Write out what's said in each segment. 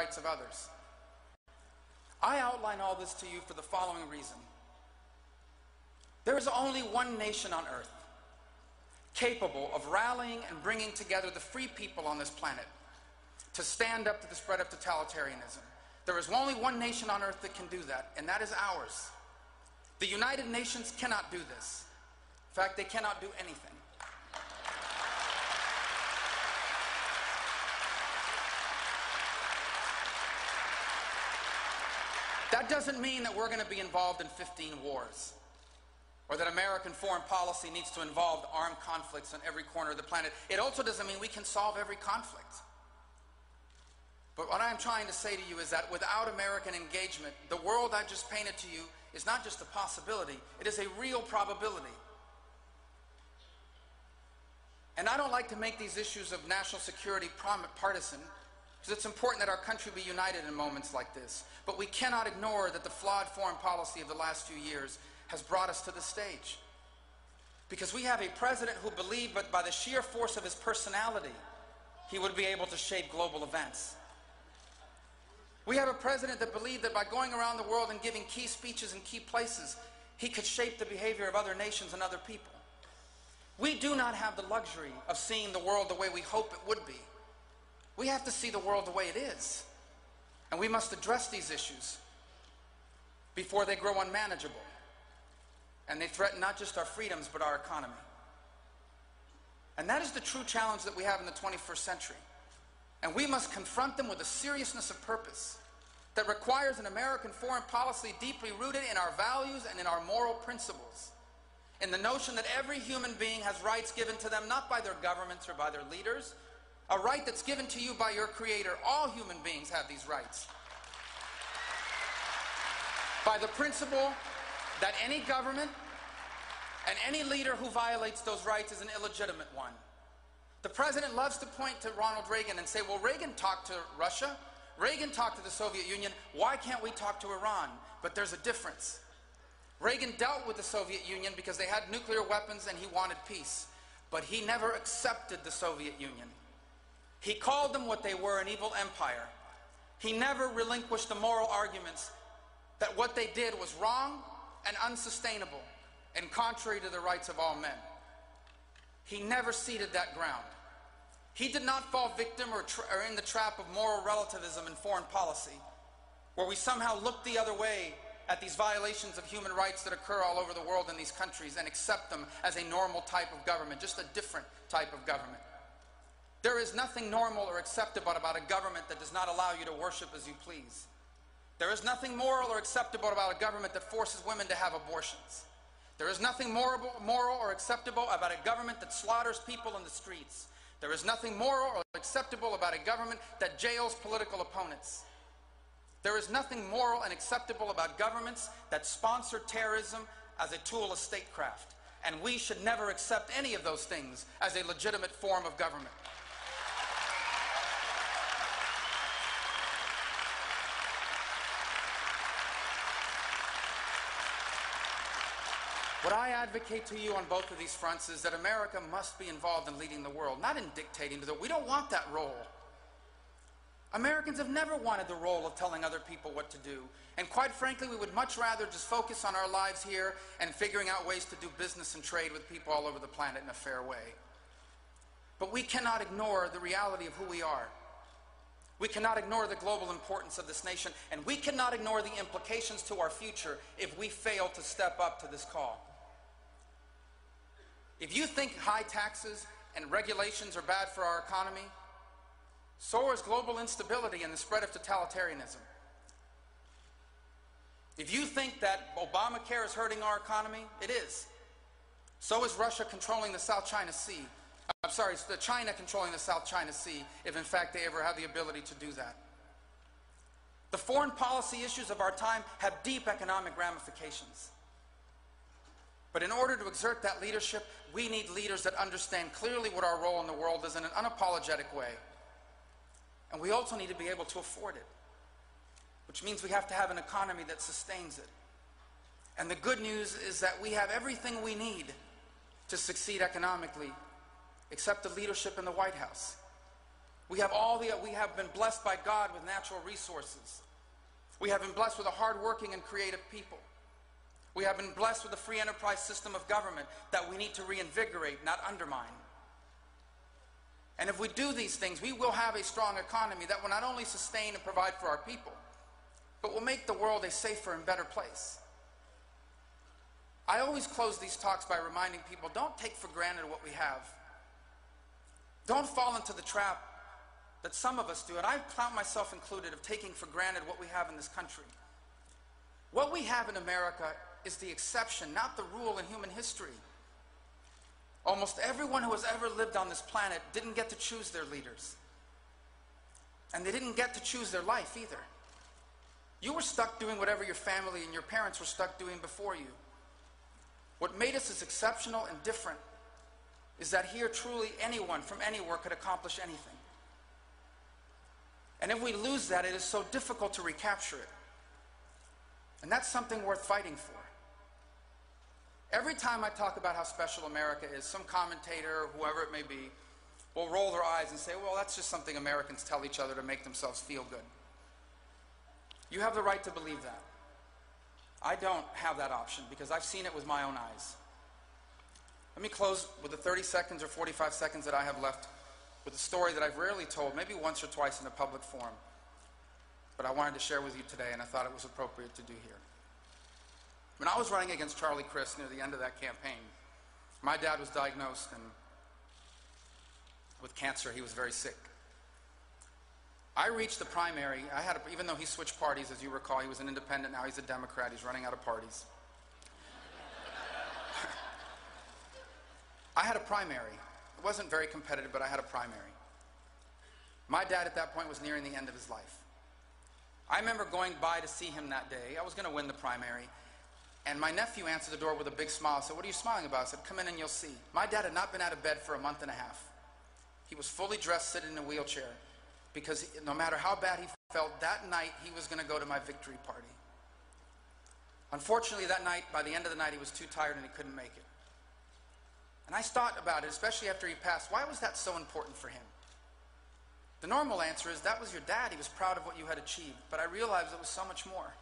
rights of others. I outline all this to you for the following reason. There is only one nation on earth capable of rallying and bringing together the free people on this planet to stand up to the spread of totalitarianism. There is only one nation on earth that can do that, and that is ours. The United Nations cannot do this. In fact, they cannot do anything. That doesn't mean that we're going to be involved in 15 wars or that American foreign policy needs to involve armed conflicts on every corner of the planet. It also doesn't mean we can solve every conflict. But what I'm trying to say to you is that without American engagement, the world I just painted to you is not just a possibility, it is a real probability. And I don't like to make these issues of national security partisan because it's important that our country be united in moments like this. But we cannot ignore that the flawed foreign policy of the last few years has brought us to this stage. Because we have a president who believed that by the sheer force of his personality, he would be able to shape global events. We have a president that believed that by going around the world and giving key speeches in key places, he could shape the behavior of other nations and other people. We do not have the luxury of seeing the world the way we hope it would be. We have to see the world the way it is. And we must address these issues before they grow unmanageable. And they threaten not just our freedoms, but our economy. And that is the true challenge that we have in the 21st century. And we must confront them with a seriousness of purpose that requires an American foreign policy deeply rooted in our values and in our moral principles. In the notion that every human being has rights given to them not by their governments or by their leaders, a right that's given to you by your Creator. All human beings have these rights. By the principle that any government and any leader who violates those rights is an illegitimate one. The president loves to point to Ronald Reagan and say, well, Reagan talked to Russia. Reagan talked to the Soviet Union. Why can't we talk to Iran? But there's a difference. Reagan dealt with the Soviet Union because they had nuclear weapons and he wanted peace. But he never accepted the Soviet Union. He called them what they were, an evil empire. He never relinquished the moral arguments that what they did was wrong and unsustainable and contrary to the rights of all men. He never ceded that ground. He did not fall victim or, or, in the trap of moral relativism in foreign policy, where we somehow look the other way at these violations of human rights that occur all over the world in these countries and accept them as a normal type of government, just a different type of government. There is nothing normal or acceptable about a government that does not allow you to worship as you please. There is nothing moral or acceptable about a government that forces women to have abortions. There is nothing moral, or acceptable about a government that slaughters people in the streets. There is nothing moral or acceptable about a government that jails political opponents. There is nothing moral and acceptable about governments that sponsor terrorism as a tool of statecraft. And we should never accept any of those things as a legitimate form of government. Advocate to you on both of these fronts is that America must be involved in leading the world, not in dictating to the We don't want that role. Americans have never wanted the role of telling other people what to do. And quite frankly, we would much rather just focus on our lives here and figuring out ways to do business and trade with people all over the planet in a fair way. But we cannot ignore the reality of who we are. We cannot ignore the global importance of this nation, and we cannot ignore the implications to our future if we fail to step up to this call. If you think high taxes and regulations are bad for our economy, so is global instability and the spread of totalitarianism. If you think that Obamacare is hurting our economy, it is. So is Russia controlling the South China Sea. I'm sorry, it's the China controlling the South China Sea, if in fact they ever have the ability to do that. The foreign policy issues of our time have deep economic ramifications. But in order to exert that leadership, we need leaders that understand clearly what our role in the world is in an unapologetic way. And we also need to be able to afford it, which means we have to have an economy that sustains it. And the good news is that we have everything we need to succeed economically, except the leadership in the White House. We have all the, we have been blessed by God with natural resources. We have been blessed with a hardworking and creative people. We have been blessed with a free enterprise system of government that we need to reinvigorate, not undermine. And if we do these things, we will have a strong economy that will not only sustain and provide for our people, but will make the world a safer and better place. I always close these talks by reminding people don't take for granted what we have. Don't fall into the trap that some of us do, and I count myself included, of taking for granted what we have in this country. What we have in America is the exception, not the rule in human history. Almost everyone who has ever lived on this planet didn't get to choose their leaders. And they didn't get to choose their life either. You were stuck doing whatever your family and your parents were stuck doing before you. What made us as exceptional and different is that here truly anyone from anywhere could accomplish anything. And if we lose that, it is so difficult to recapture it. And that's something worth fighting for. Every time I talk about how special America is, some commentator, whoever it may be, will roll their eyes and say, well, that's just something Americans tell each other to make themselves feel good. You have the right to believe that. I don't have that option because I've seen it with my own eyes. Let me close with the 30 seconds or 45 seconds that I have left with a story that I've rarely told, maybe once or twice in a public forum, but I wanted to share with you today and I thought it was appropriate to do here. When I was running against Charlie Crist near the end of that campaign, my dad was diagnosed and with cancer. He was very sick. I reached the primary. I had, a, even though he switched parties, as you recall, he was an independent. Now he's a Democrat. He's running out of parties. I had a primary. It wasn't very competitive, but I had a primary. My dad at that point was nearing the end of his life. I remember going by to see him that day. I was going to win the primary. And my nephew answered the door with a big smile. I said, What are you smiling about? I said, Come in and you'll see. My dad had not been out of bed for a month and a half. He was fully dressed, sitting in a wheelchair because no matter how bad he felt, that night he was going to go to my victory party. Unfortunately, that night, by the end of the night, he was too tired and he couldn't make it. And I thought about it, especially after he passed. Why was that so important for him? The normal answer is that was your dad. He was proud of what you had achieved. But I realized it was so much more.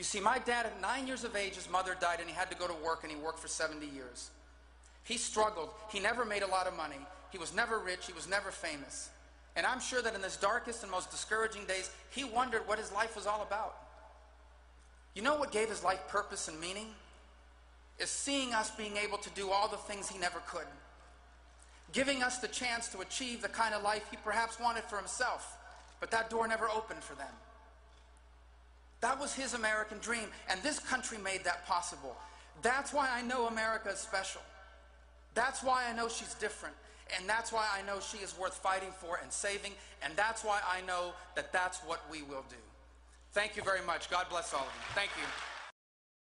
You see, my dad, at nine years of age, his mother died and he had to go to work and he worked for 70 years. He struggled. He never made a lot of money. He was never rich. He was never famous. And I'm sure that in his darkest and most discouraging days, he wondered what his life was all about. You know what gave his life purpose and meaning? Is seeing us being able to do all the things he never could. Giving us the chance to achieve the kind of life he perhaps wanted for himself, but that door never opened for them. That was his American dream, and this country made that possible. That's why I know America is special. That's why I know she's different. And that's why I know she is worth fighting for and saving. And that's why I know that that's what we will do. Thank you very much. God bless all of you. Thank you.